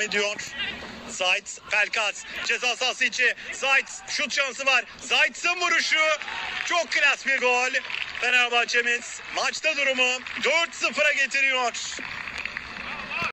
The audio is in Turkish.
ediyor. Zayt, Pelkas ceza sahası içi. Zayt şut şansı var. Zayt'ın vuruşu. Çok klas bir gol. Fenerbahçe'miz maçta durumu 4-0'a getiriyor.